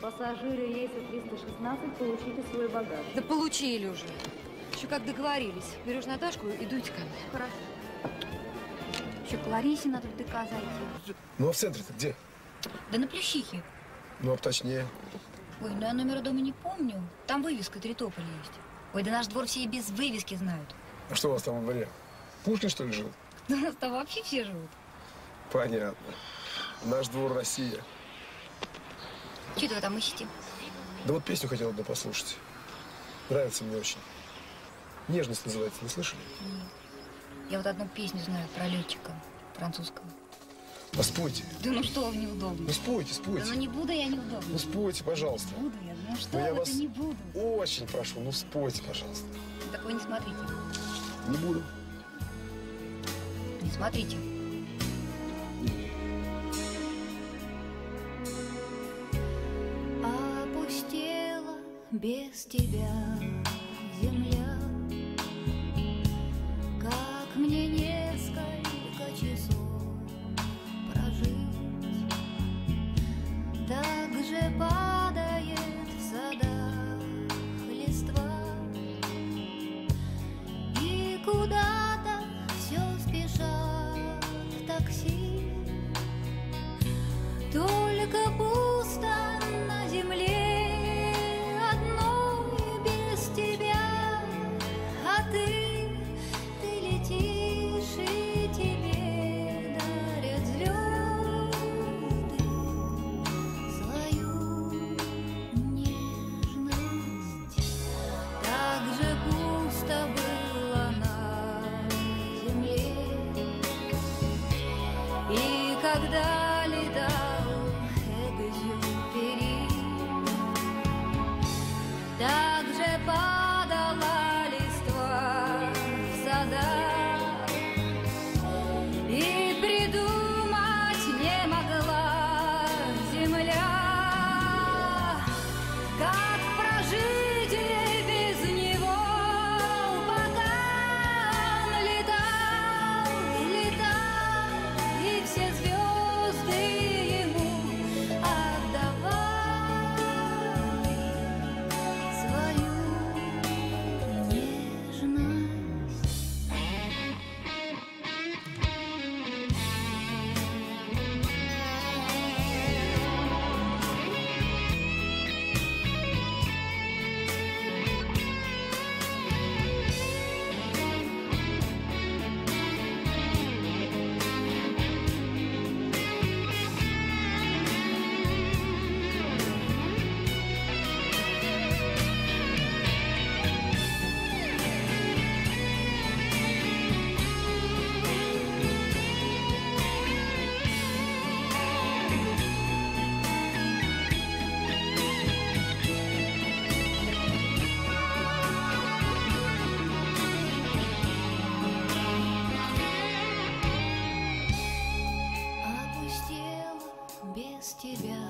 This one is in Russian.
Пассажиры рейса 316, получите свой багаж. Да получили уже. Еще как договорились. Берешь Наташку и дуйте ко мне. Хорошо. Еще к Ларисе надо в ДК зайти. Ну а в центре-то где? Да на Плющихе. Ну а точнее. Ой, ну я номера дома не помню. Там вывеска Тритополь есть. Ой, да наш двор все и без вывески знают. А что у вас там во дворе? Пушкин, что ли, жил? Да у нас там вообще все живут. Понятно. Наш двор Россия. Что вы там ищете? Да вот песню хотел бы послушать. Нравится мне очень. Нежность называется, не слышали? Я вот одну песню знаю про летчика французского. А спойте. Да ну что вам неудобно? Ну спойте, Да спойте. ну не буду я неудобно. Ну спойте, пожалуйста. Буду я, ну что Ну, я вас- да не буду. Очень прошу, ну спойте, пожалуйста. Такое не смотрите. Не буду. Не смотрите. Без тебя земля. Как мне несколько часов прожить? Так же падает в садах листва. И куда-то все спешат такси без тебя